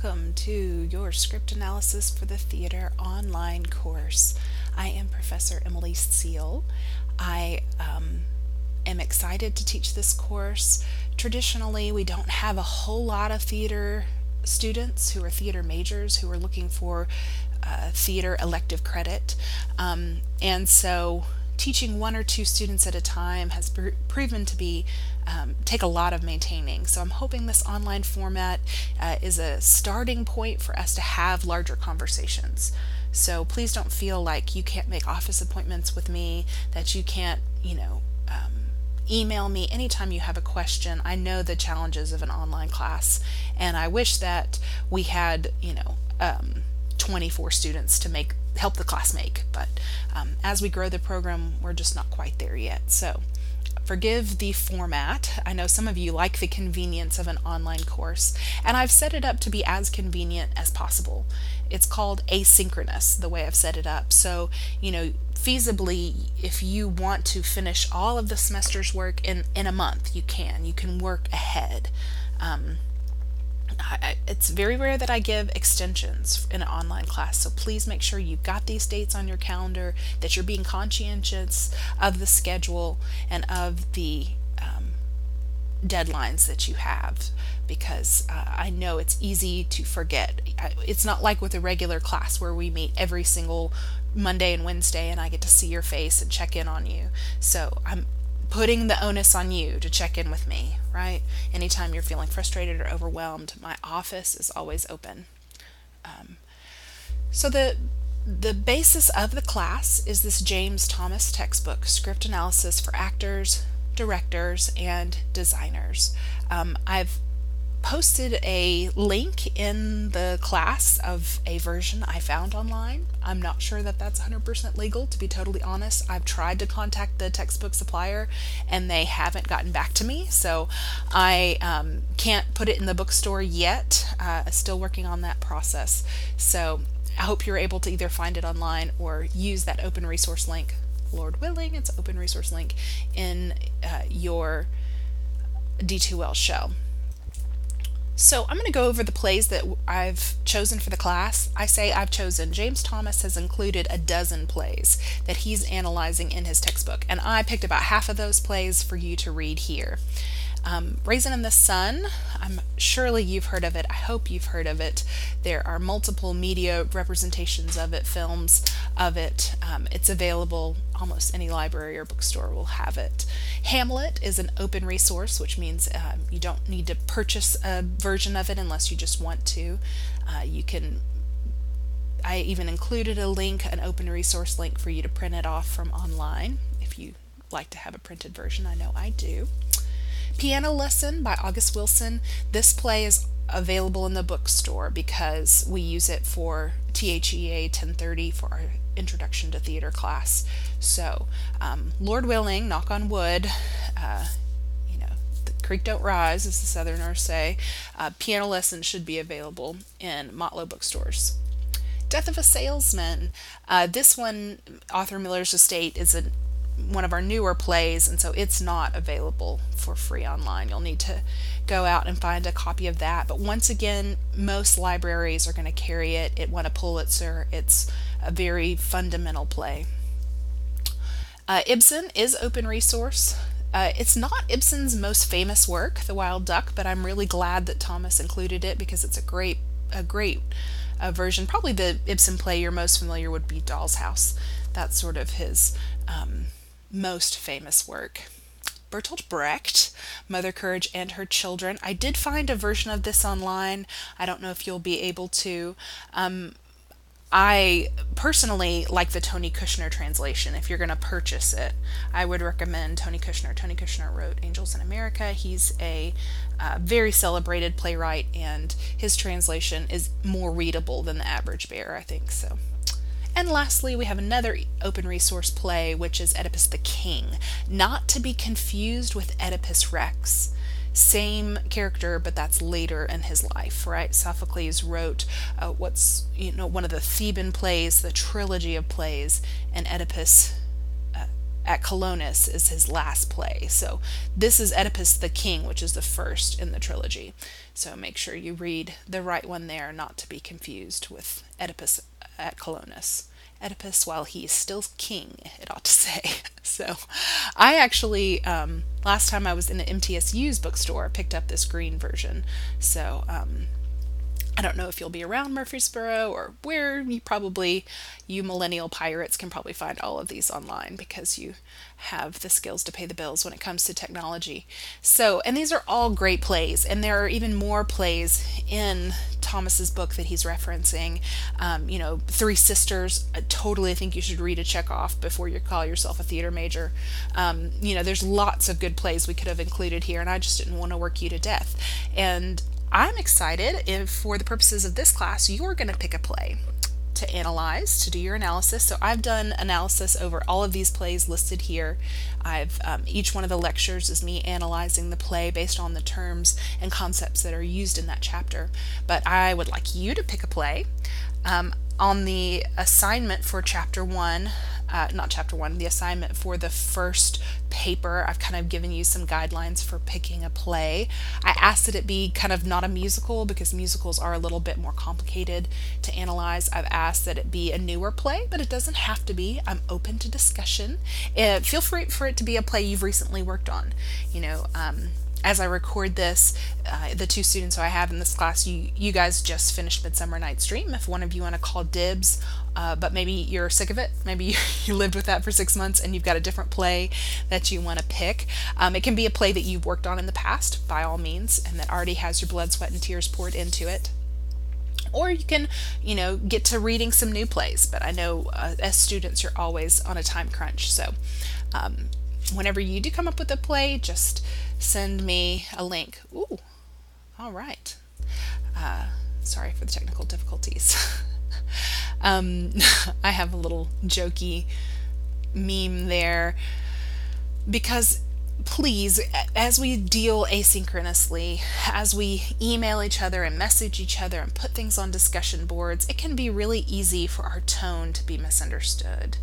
welcome to your script analysis for the theater online course. I am Professor Emily Seal. I um, am excited to teach this course. Traditionally, we don't have a whole lot of theater students who are theater majors who are looking for uh, theater elective credit. Um, and so teaching one or two students at a time has pr- proven to be um, take a lot of maintaining. So I'm hoping this online format uh, is a starting point for us to have larger conversations. So please don't feel like you can't make office appointments with me, that you can't, you know, um, email me anytime you have a question. I know the challenges of an online class, and I wish that we had, you know, um, 24 students to make help the class make. But um, as we grow the program, we're just not quite there yet. So forgive the format. I know some of you like the convenience of an online course, and I've set it up to be as convenient as possible. It's called asynchronous, the way I've set it up. So, you know, feasibly, if you want to finish all of the semester's work in, in a month, you can. You can work ahead. Um, It's very rare that I give extensions in an online class, so please make sure you've got these dates on your calendar, that you're being conscientious of the schedule and of the um, deadlines that you have because uh, I know it's easy to forget. It's not like with a regular class where we meet every single Monday and Wednesday and I get to see your face and check in on you. So I'm putting the onus on you to check in with me, right? Anytime you're feeling frustrated or overwhelmed, my office is always open. Um, so the the basis of the class is this James Thomas textbook, Script Analysis for Actors, Directors, and Designers. Um, I've posted a link in the class of a version I found online. I'm not sure that that's 100% legal, to be totally honest. I've tried to contact the textbook supplier and they haven't gotten back to me, so I um, can't put it in the bookstore yet. Uh, still working on that process. So I hope you're able to either find it online or use that open resource link. Lord willing, it's open resource link in uh, your D2L shell. So I'm going to go over the plays that I've chosen for the class. I say I've chosen. James Thomas has included a dozen plays that he's analyzing in his textbook, and I picked about half of those plays for you to read here. Um, Raisin in the Sun, I'm surely you've heard of it. I hope you've heard of it. There are multiple media representations of it, films of it. Um, it's available. Almost any library or bookstore will have it. Hamlet is an open resource, which means um, you don't need to purchase a version of it unless you just want to. Uh, you can I even included a link, an open resource link for you to print it off from online if you like to have a printed version. I know I do. Piano Lesson by August Wilson. This play is available in the bookstore because we use it for THEA 1030 for our introduction to theater class. So, um, Lord willing, knock on wood, uh, you know, the creek don't rise, as the Southerners say. Uh, piano lessons should be available in Motlow bookstores. Death of a Salesman. Uh, this one, Arthur Miller's Estate, is an one of our newer plays, and so it's not available for free online. You'll need to go out and find a copy of that. But once again, most libraries are going to carry it. It won a Pulitzer. It's a very fundamental play. Uh, Ibsen is open resource. Uh, it's not Ibsen's most famous work, The Wild Duck, but I'm really glad that Thomas included it because it's a great, a great uh, version. Probably the Ibsen play you're most familiar would be Doll's House. That's sort of his um, most famous work. Bertolt Brecht, Mother Courage and Her Children. I did find a version of this online. I don't know if you'll be able to. Um, I personally like the Tony Kushner translation. If you're going to purchase it, I would recommend Tony Kushner. Tony Kushner wrote Angels in America. He's a uh, very celebrated playwright, and his translation is more readable than the average bear, I think. So and lastly, we have another open resource play, which is Oedipus the King, not to be confused with Oedipus Rex. Same character, but that's later in his life, right? Sophocles wrote uh, what's you know one of the Theban plays, the trilogy of plays, and Oedipus uh, at Colonus is his last play. So this is Oedipus the King, which is the first in the trilogy. So make sure you read the right one there, not to be confused with Oedipus at Colonus. Oedipus while he's still king, it ought to say. so I actually, um, last time I was in the MTSU's bookstore, picked up this green version. So um, I don't know if you'll be around Murfreesboro or where you probably, you millennial pirates can probably find all of these online because you have the skills to pay the bills when it comes to technology. So, and these are all great plays, and there are even more plays in Thomas's book that he's referencing. Um, you know, Three Sisters, I totally think you should read a Chekhov before you call yourself a theater major. Um, you know, there's lots of good plays we could have included here, and I just didn't want to work you to death. And I'm excited if, for the purposes of this class, you're going to pick a play to analyze, to do your analysis. So I've done analysis over all of these plays listed here. I've um, each one of the lectures is me analyzing the play based on the terms and concepts that are used in that chapter. But I would like you to pick a play. Um, on the assignment for chapter one, uh, not chapter one, the assignment for the first paper, I've kind of given you some guidelines for picking a play. I asked that it be kind of not a musical because musicals are a little bit more complicated to analyze. I've asked that it be a newer play, but it doesn't have to be. I'm open to discussion. Uh, feel free for it to be a play you've recently worked on. You know, um, as I record this, uh, the two students who I have in this class, you you guys just finished Midsummer Night's Dream. If one of you want to call dibs, uh, but maybe you're sick of it, maybe you, lived with that for six months and you've got a different play that you want to pick. Um, it can be a play that you've worked on in the past, by all means, and that already has your blood, sweat, and tears poured into it or you can you know get to reading some new plays but i know uh, as students you're always on a time crunch so um, whenever you do come up with a play just send me a link. Ooh, all right. Uh, sorry for the technical difficulties. um, I have a little jokey meme there because please, as we deal asynchronously, as we email each other and message each other and put things on discussion boards, it can be really easy for our tone to be misunderstood.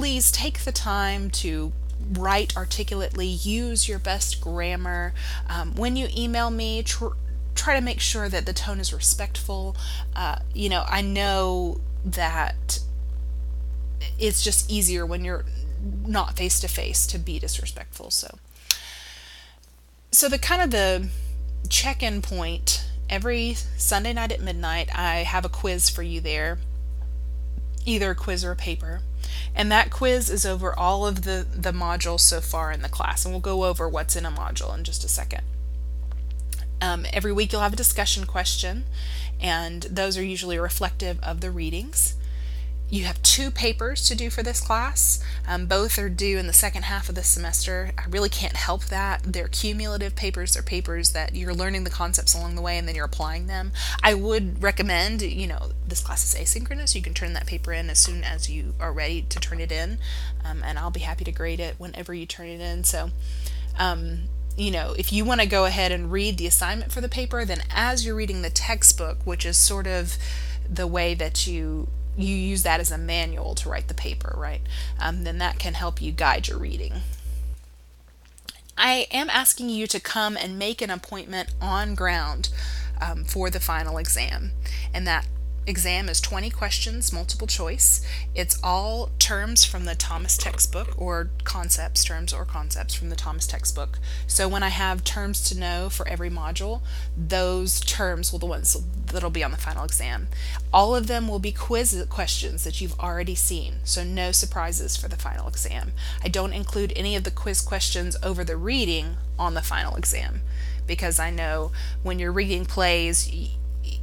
Please take the time to write articulately, use your best grammar. Um, when you email me, tr- try to make sure that the tone is respectful. Uh, you know, I know that it's just easier when you're not face to face to be disrespectful. So, so the kind of the check-in point every Sunday night at midnight, I have a quiz for you there, either a quiz or a paper. And that quiz is over all of the, the modules so far in the class. And we'll go over what's in a module in just a second. Um, every week you'll have a discussion question, and those are usually reflective of the readings. You have two papers to do for this class. Um, both are due in the second half of the semester. I really can't help that. They're cumulative papers. They're papers that you're learning the concepts along the way and then you're applying them. I would recommend, you know, this class is asynchronous. You can turn that paper in as soon as you are ready to turn it in, um, and I'll be happy to grade it whenever you turn it in. So, um, you know, if you want to go ahead and read the assignment for the paper, then as you're reading the textbook, which is sort of the way that you you use that as a manual to write the paper, right? Um, then that can help you guide your reading. I am asking you to come and make an appointment on ground um, for the final exam, and that exam is 20 questions, multiple choice. It's all terms from the Thomas textbook or concepts, terms or concepts from the Thomas textbook. So when I have terms to know for every module, those terms will the ones that'll be on the final exam. All of them will be quiz questions that you've already seen, so no surprises for the final exam. I don't include any of the quiz questions over the reading on the final exam because I know when you're reading plays,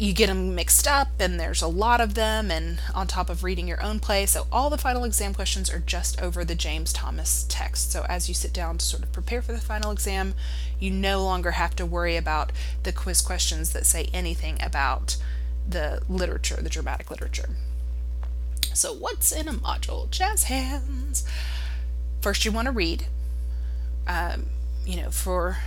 you get them mixed up and there's a lot of them and on top of reading your own play. So all the final exam questions are just over the james thomas text. So as you sit down to sort of prepare for the final exam you no longer have to worry about the quiz questions that say anything about the literature the dramatic literature. So what's in a module? Jazz hands. First you want to read um, you know for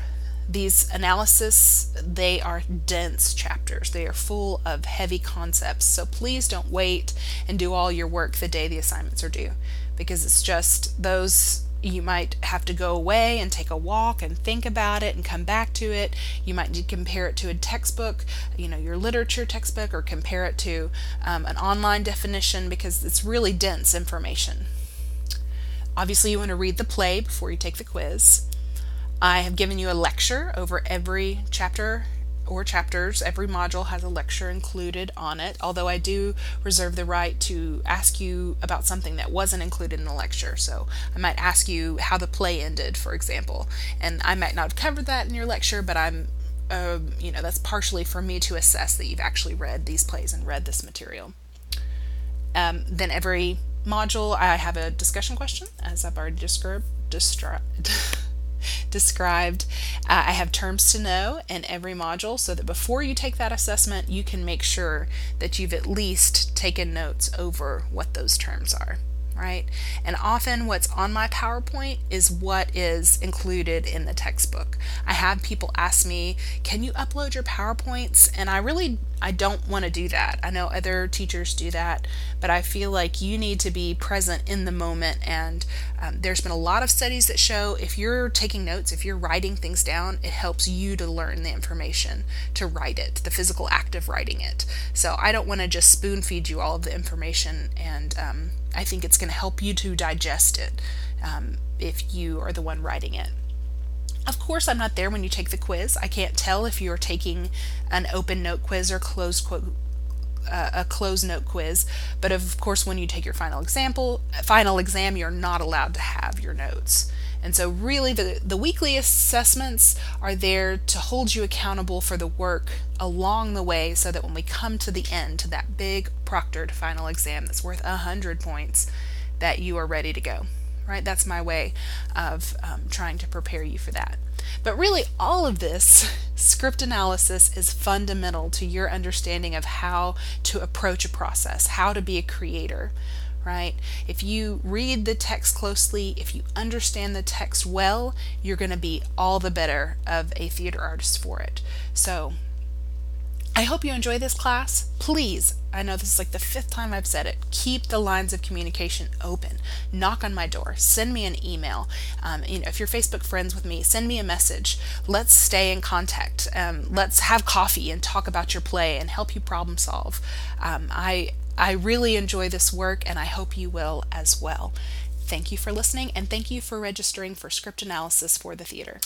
these analysis they are dense chapters they are full of heavy concepts so please don't wait and do all your work the day the assignments are due because it's just those you might have to go away and take a walk and think about it and come back to it. You might need to compare it to a textbook, you know, your literature textbook, or compare it to um, an online definition because it's really dense information. Obviously, you want to read the play before you take the quiz. I have given you a lecture over every chapter or chapters. Every module has a lecture included on it, although I do reserve the right to ask you about something that wasn't included in the lecture. So I might ask you how the play ended, for example, and I might not have covered that in your lecture, but I'm uh, you know, that's partially for me to assess that you've actually read these plays and read this material. Um, then every module, I have a discussion question, as I've already described. described. Uh, I have terms to know in every module so that before you take that assessment, you can make sure that you've at least taken notes over what those terms are right? And often what's on my PowerPoint is what is included in the textbook. I have people ask me, "Can you upload your PowerPoints?" And I really I don't want to do that. I know other teachers do that, but I feel like you need to be present in the moment. And um, there's been a lot of studies that show if you're taking notes, if you're writing things down, it helps you to learn the information, to write it, the physical act of writing it. So I don't want to just spoon feed you all of the information and um, I think it's going to help you to digest it um, if you are the one writing it. Of course, I'm not there when you take the quiz. I can't tell if you're taking an open note quiz or closed uh, a closed note quiz, but of course, when you take your final example, final exam, you're not allowed to have your notes. And so, really, the, the weekly assessments are there to hold you accountable for the work along the way so that when we come to the end, to that big proctored final exam that's worth 100 points, that you are ready to go. Right? That's my way of um, trying to prepare you for that. But really, all of this script analysis is fundamental to your understanding of how to approach a process, how to be a creator right? If you read the text closely, if you understand the text well, you're going to be all the better of a theater artist for it. So, I hope you enjoy this class. Please, I know this is like the fifth time I've said it, keep the lines of communication open. Knock on my door. Send me an email. Um, you know, if you're Facebook friends with me, send me a message. Let's stay in contact. Um, let's have coffee and talk about your play and help you problem solve. Um, I I really enjoy this work and I hope you will as well. Thank you for listening and thank you for registering for script analysis for the theater.